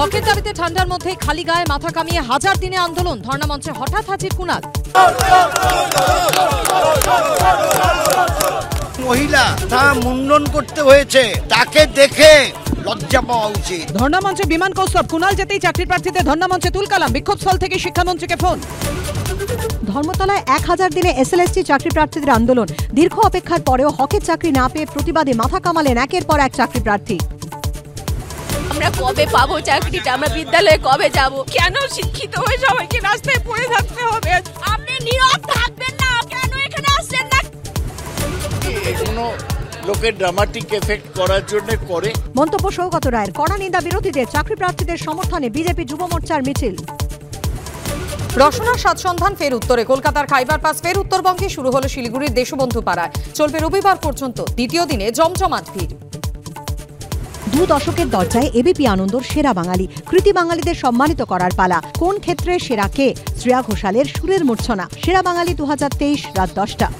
হকের দাবিতে ঠান্ডার মধ্যে খালি গায়ে মাথা কামিয়ে হাজার দিনে আন্দোলন ধর্ণা মঞ্চে হঠাৎ হাজির কুণাল মহিলা তা মুন্ডন করতে হয়েছে তাকে দেখে লজ্জা পাওয়া উচিত। ধর্ণা মঞ্চে বিমান কৌস্তব কুণাল যেতেই চাকরি প্রার্থীদের ধর্ণা মঞ্চে তুলকালাম বিক্ষোভস্থল থেকে শিক্ষামন্ত্রীকে ফোন। ধর্মতলায় এক হাজার দিনে এসএলএসটি চাকরি প্রার্থীদের আন্দোলন দীর্ঘ অপেক্ষার পরেও হকের চাকরি না পেয়ে প্রতিবাদে মাথা কামালেন একের পর এক চাকরি প্রার্থী। আমরা কবে পাবো চাকরিটা? আমরা বিদ্যালয়ে কবে যাব? কেন শিক্ষিত হয়ে সবাইকে রাস্তায় পড়ে থাকতে হবে? আপনি নীরব থাকবেন না। কেন এখানে আসছেন না? এগুলো লোকের ড্রামাটিক এফেক্ট করার জন্য করে। মন্তব্য সৌগত রায়ের। কড়া নিন্দা বিরোধীদের চাকরি প্রার্থীদের সমর্থনে বিজেপি যুব মোর্চার মিছিল। রসনার সাত সন্ধান ফের উত্তরে। কলকাতার খাইবার পাস ফের উত্তরবঙ্গে শুরু হলো শিলিগুড়ির দেশবন্ধু পাড়ায়। চলবে রবিবার পর্যন্ত দ্বিতীয় দিনে জমজমাট ভিড়। দু দশকের দরজায় এবিপি আনন্দর সেরা বাঙালি। কৃতি বাঙালিদের সম্মানিত করার পালা। কোন ক্ষেত্রে সেরা কে? শ্রেয়া ঘোষালের সুরের মূর্ছনা। সেরা বাঙালি দু হাজার তেইশ, রাত দশটা।